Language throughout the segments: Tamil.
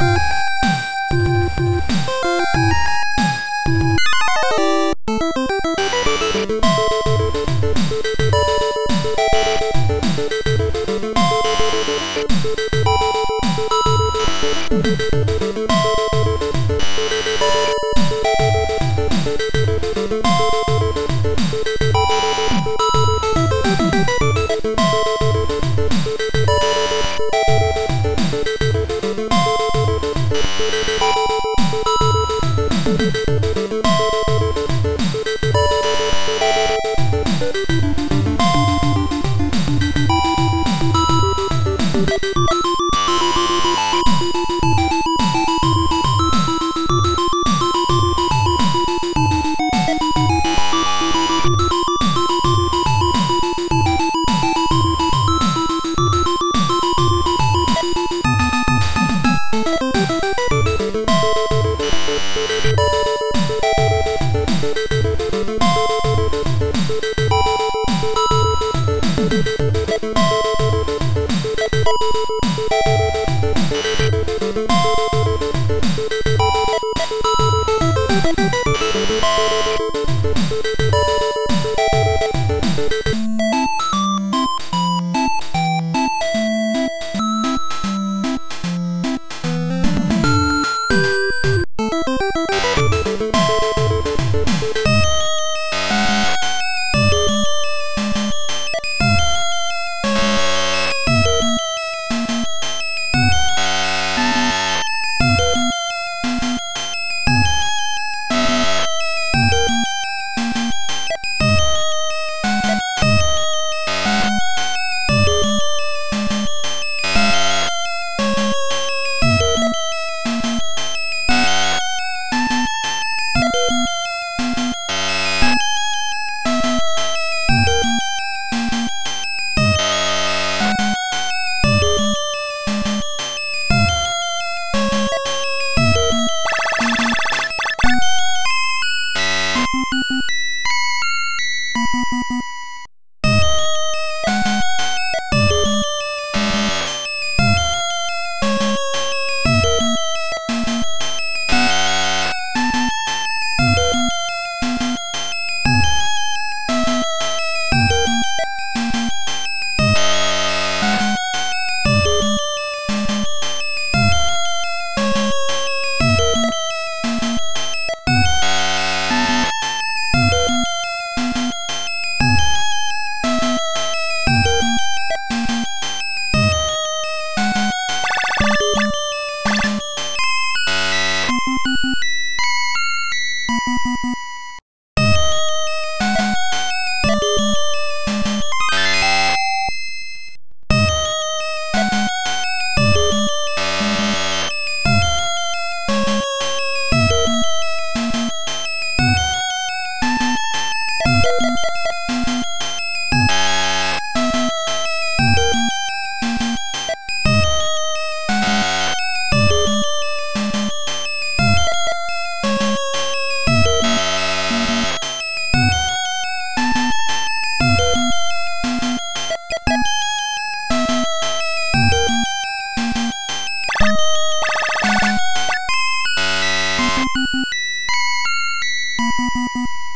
Música you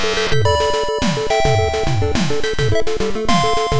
Thank you.